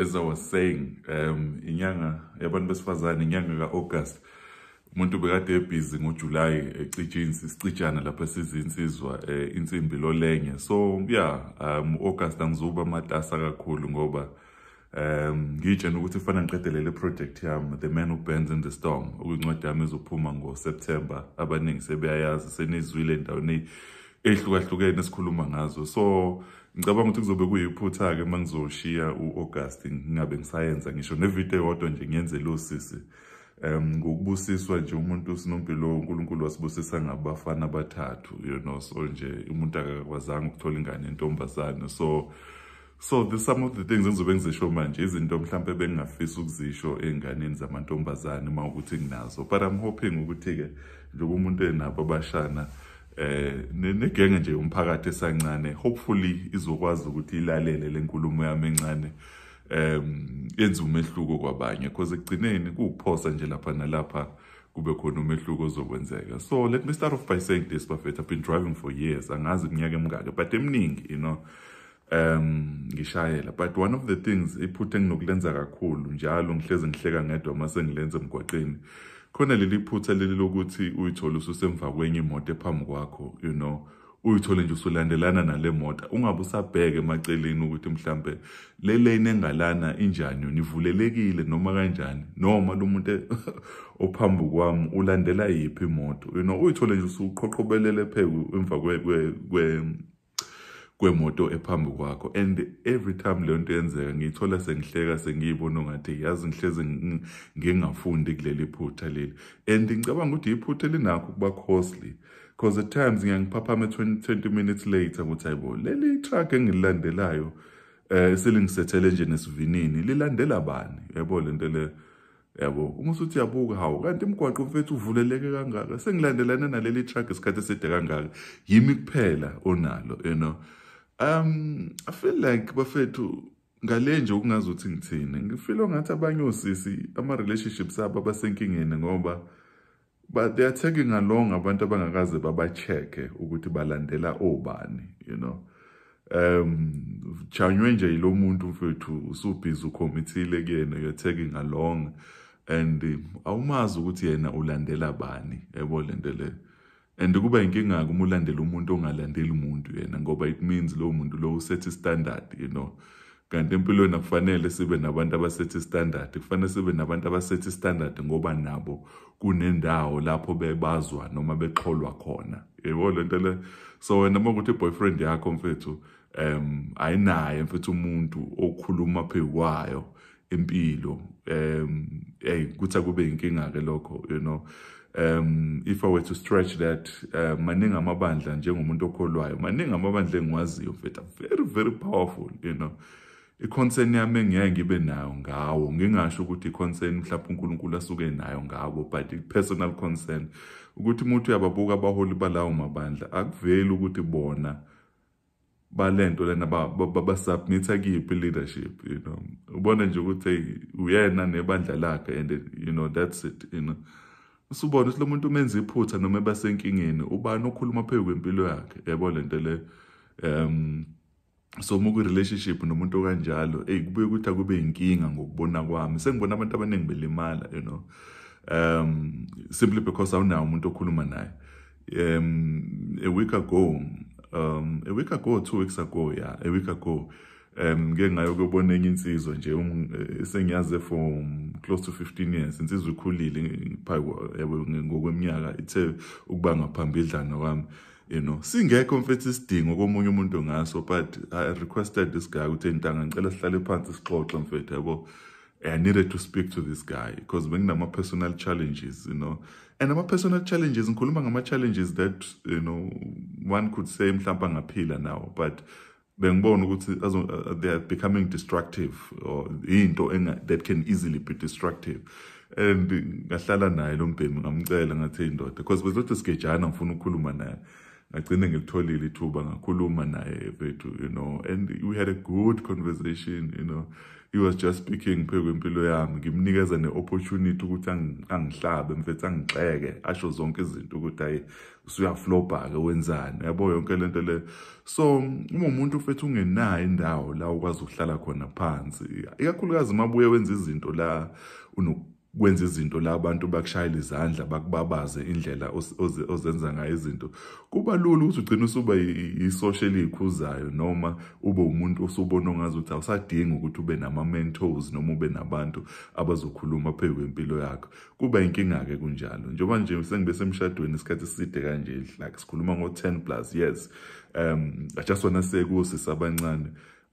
as I was saying um inyanga yabantu besifazane inyanga kaAugust umuntu bekade ebhizi ngoJuly ecijinsi isicijana lapha sizinsizwa eh, insimbi lolenye. So yeah um August angizuba matasa kakhulu ngoba um ngitshena ukuthi kufanele ngiqedelele project yami the man who bends in the storm okuyincwadi yami ezophuma ngo-september abaningi sebeyayazi senizwile endaweni ehlukahlukene esikhuluma ngazo. So ngicabanga ukuthi kuzobe kuyiphutha-ke uma ngizoshiya u-august ngingabe ngisayenza ngisho nevidiyo eyodwa nje ngiyenzele usisi um ngokubusiswa nje umuntu sinompilo unkulunkulu wasibusisa ngabafana abathathu you know so nje umuntu akakwazanga ukuthola ingane yentombazane. So so the some of the things engizobe ngizisho manje izinto mhlawumbe bengingafisa ukuzisho ey'nganeni zamantombazane uma ukuthi nginazo. But i'm hoping ukuthi-ke njengoba umuntu enabo abashana eh negenge nje umphakathi esancane hopefully izokwazi ukuthi ilalele le nkulumo yami encane um yenza umehluko kwabanye. Because ekugcineni kuwukuphosa nje lapha nalapha kube khona umehluko ozokwenzeka. So let me start off by saying this bafethu. I've been driving for years. Angazi iminyaka emingaki but eminingi you know. Um ngishayela. But one of the things iphutha enginokulenza kakhulu njalo ngihleze ngihleka ngedwa uma sengilenza emgwaqeni khona leli phutha leli lokuthi uyithole ususemva kwenye imoto ephambi kwakho you know uyithole nje usulandelana nale moto. Ungabe usabheke emaceleni ukuthi mhlambe le lane engalana injani yona ivulelekile noma kanjani noma lo muntu ophambi kwami ulandela yiphi imoto. You know uyithole nje usuqhoqhobelele phezu emva kwe kwe kwemoto ephambi kwakho. And every time leyo nto yenzeka ngiyithola sengihleka sengiyibona ngathi yazi ngihleze ngingafundi kuleli phutha leli. And ngicabanga ukuthi iphutha linakho kuba costly because at times ngiyangiphaphama 20, 20 minutes later ukuthi hayibo leli truck engililandelayo eh selingisethele nje nesivinini lilandela bani? Yabo lento le yabo. Uma usuthi yabuka hawo kanti imgwaqo mfethu uvuleleke kangaka? Sengilandelana naleli truck isikhathi eside kangaka. Yimi kuphela onalo you know? Um i feel like bafethu ngale nje ukungazuthi ngithini ngifeel ngathi abanye osisi ama relationships abo abasenkingeni ngoba but they are tagging along abantu abangakaze babacheke ukuthi balandela obani you know? Um chanywe nje yilo muntu mfethu usubhizi ukhomithile kuyena you're tagging along and awumazi ukuthi yena ulandela bani yabo lento le and kuba inkinga kuma ulandela umuntu ongalandeli umuntu yena ngoba it means lo muntu lo usethi standard you know. Kanti empilweni akufanele sibe nabantu abasethi standard kufanele sibe nabantu abasethi standard ngoba nabo kunendawo lapho bebazwa noma bexolwa khona. Yebo lento le. So wena uma ukuthi boyfriend yakho mfethu um ayinaye mfethu umuntu okhuluma phekwayo impilo um hey kuthi kube inkinga ke lokho you know. Um if i were to stretch that uh, maningi amabandla njengomuntu okholwayo maningi amabandla engiwaziyo mfethu very very powerful you know. I-concern yami engiyaye ngibe nayo ngawo ngingasho ukuthi i-concern mhlawumbe uNkulunkulu asuke nayo ngabo but i-personal concern ukuthi umuntu uyababuka abaholi balawo mabandla akuveli ukuthi bona balento lena babasubmitha kuyiphi leadership you know. Ubona nje ukuthi uyena nebandla lakhe and you know that's it you know. Usubona ukuthi lo muntu umenza iphutha noma ebasenkingeni ubani okhuluma phezu kwempilo yakhe? Yabo lento le um so uma ku-relationship nomuntu okanjalo eyi kubuye ukuthi akube inkinga ngokubona kwami. Sengibona abantu abaningi belimala you know? Um simply because awunawo umuntu okhuluma naye. Um a week ago um a week ago two weeks ago yeah a week ago um ngeke ngayo kubona enye insizwa nje sengiyaze for close to 15 years insizwa ikhulile ngokweminyaka ithe ukuba ngaphambidlana kwami you know. Singekho mfethu isidingo komunye umuntu ngaso but i requested this guy ukuthi entanga ngicela sihlale phansi sixoxe mfethu yabo. I needed to speak to this guy because benginama personal challenges you know. And ama personal challenges ngikhuluma ngama challenges that you know one could say mhlawumbe angaphila now but bengibona ukuthi they are becoming destructive or into that can easily be destructive. And ngahlala naye lo mbhemi ngamcela ngathi indoda because bezothi sigejana ngifuna ukukhuluma naye ngagcine ngilitholile ithuba ngakhuluma naye bethu you know and we had a good conversation you know. He was just speaking phe kwempilo yami. Ngimnikeza ne-opportunity ukuthi angihlabe mfethu angixeke. Asho zonke izinto ukuthi hayi usuyaflobha-ke wenzani? Yabo yonke le nto le. So uma umuntu ufethu ungenayo indawo la ukwazi ukuhlala khona phansi ikakhulukazi uma buye wenza izinto la kwenza izinto la abantu bakushayela izandla bakubabaze indlela ozenza ngayo izinto. Kuba lula ukuthi ugcine usuba i-social ey'khuzayo noma ube umuntu osubona ongazi ukuthi awusadingi ukuthi ube nama-mentors noma ube nabantu abazokhuluma phezu kwempilo yakho. Kuba inkinga-ke kunjalo. Njengoba nje sengibe semshadweni isikhathi eside kanje like sikhuluma ngo-10 plus years um i just wanna say kuwosisi abancane.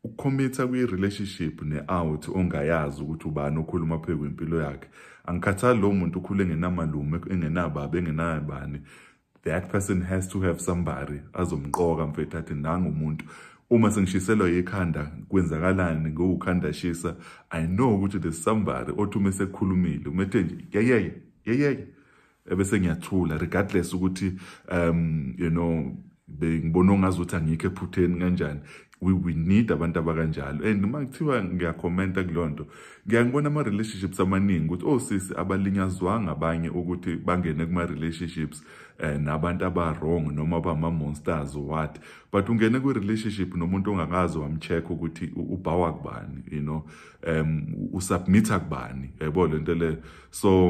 Ukukhomitha kwi-relationship ne-out ongayazi ukuthi ubani okhuluma phezu kwempilo yakhe. Angikhathali lo muntu ukhule engenamalume engenababa engenabani. That person has to have somebody azomqoka mfethu athi nangumuntu. Uma sengishiselwa ikhanda kwenzakalani? Ngowukhanda shisa. I know ukuthi there's somebody othi uma sekukhulumile umethe nje yeyeye yeyeye ebese ngiyathula regardless ukuthi um you know bengibona ongazuthi angikho ephutheni kanjani. We, we need abantu abakanjalo and uma kuthiwa ngiyakhomenta kuleyo nto ngiyangibona ama-relationships amaningi ukuthi osisi oh, abalinyazwanga abanye ukuthi bangene kuma-relationships eh, nabantu aba-wrong noma bama-monsters or what. But ungene kwi-relationship nomuntu ongakazi wamcheck ukuthi ubhawa kubani you know um usubmitha kubani yabo le nto le? So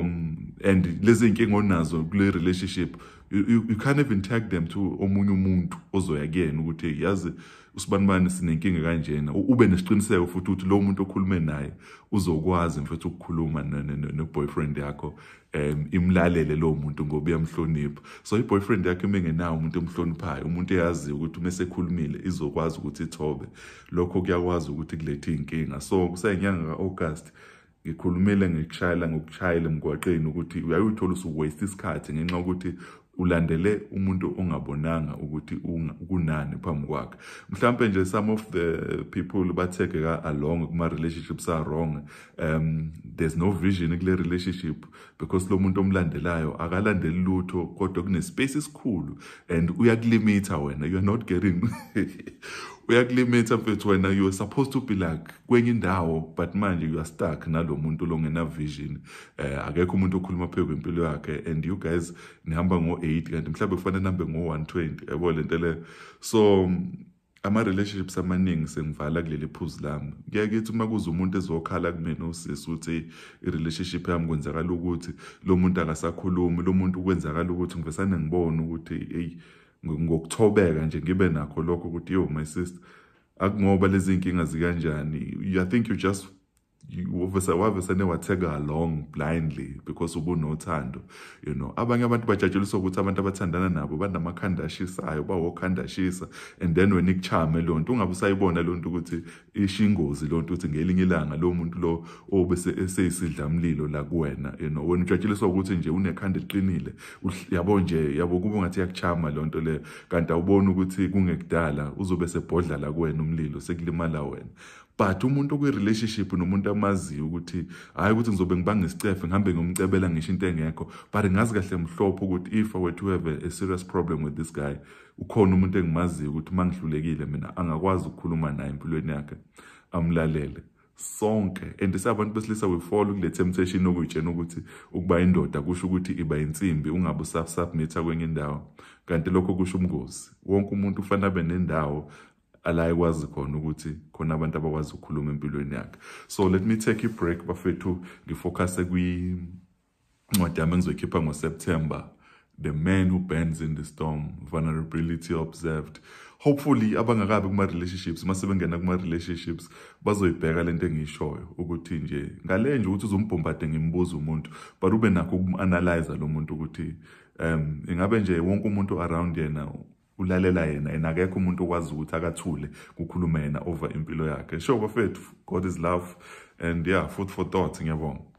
and lezi nkinga onazo kule relationship you, you, you can't even tag them to omunye umuntu ozoya kuyena ukuthi yazi usibanibani sinenkinga kanjena. Ube nesiqiniseko futhi ukuthi lo muntu okhulume naye uzokwazi mfethu ukukhuluma ne-boyfriend yakho um imlalele lo muntu ngoba uyamhlonipha. So i-boyfriend yakho uma engenawo umuntu emhloniphayo umuntu eyaziyo ukuthi uma esekhulumile izokwazi ukuthi ithobe. Lokho kuyakwazi ukuthi kulethe iy'nkinga. So kusayinyanga ka-august ngikhulumile ngikushayela ngokushayela emgwaqeni ukuthi uyayuthola usuwaste isikhathi ngenxa yokuthi ulandele umuntu ongabonanga ukuthi kunani phambi kwakhe. Mhlawumbe nje some of the people batheke ka along kuma relationships are wrong um there's no vision kule relationship because lo muntu omlandelayo akalandeli lutho kodwa kune space esikhulu and uyakulimitha wena you are not getting uyakulimitha mfethu wena you are supposed to be like kwenye indawo but manje you are stuck nalo muntu longena vision eh akekho umuntu okhuluma phezu kwempilo yakhe and you guys nihamba ngo8 kanti mhlawumbe kufanele nambe ngo120 yabo lento le. So ama-relationships amaningi sengivala kuleli phuzu lami. Kuyaye kithi uma kuze umuntu ezokhala kumina usisi ukuthi i-relationship yami kwenzakala ukuthi lo muntu akasakhulumi lo muntu kwenzakala ukuthi ngivesane ngibone ukuthi eyi ngokuthobeka nje ngibe nakho lokho ukuthi yo my sister akungoba lezi inkinga zikanjani? I think you just wavesane wathega along blindly because ubunothando you know. Abanye abantu bajatsheliswa ukuthi abantu abathandana nabo banamakhanda ashisayo bawokhanda ashisa and then wena ikuchame lo nto ungabe usayibona lo nto ukuthi ishingozi lo nto ukuthi ngelinye ilanga lo muntu lo obese eseyisidlamlilo la kuwena you know. Wena ujatsheliswa ukuthi nje unekhanda eqinile yabo nje yabo kuba ngathi yakuchama lo nto le kanti awubona ukuthi kungekudala uzobe sebhodla la kuwena umlilo sekulimala wena. But umuntu okwi-relationship nomuntu amaziyo ukuthi hhayi ukuthi ngizobe ngibanga isicefe ngihambe ngiyomcebela ngisho into engekho. But ngazi kahle mhlophe ukuthi if i were to have a, a serious problem with this guy ukhona umuntu engimaziyo ukuthi uma ngihlulekile mina angakwazi ukukhuluma naye empilweni yakhe amlalele. Sonke and sabantu besilisa we fall kule temptation yokuyitshena ukuthi ukuba indoda kusho ukuthi iba insimbi ungabe usubmitha kwenye indawo. Kanti lokho kusho ubungozi. Wonke umuntu ufanele abe nendawo ala ekwazi khona ukuthi khona abantu abakwazi ukukhuluma empilweni yakhe. So let me take a break bafethu ngifocuse kwincwadi yami engizoyikhipha ngoseptember the man who bends in the storm vulnerability observed. Hopefully abangakabi kuma-relationships uma sebengena kuma-relationships bazoyibheka le nto engiyishoyo ukuthi nje ngale nje ukuthi uzombhombade ngimbuza umuntu but ube nakho ukum-analyza lo muntu ukuthi um ingabe nje wonke umuntu around yena ulalela yena and akekho umuntu okwazi ukuthi akathule kukhuluma yena over impilo yakhe. Sure bafethu god is love and yeah food for thought ngiyabonga.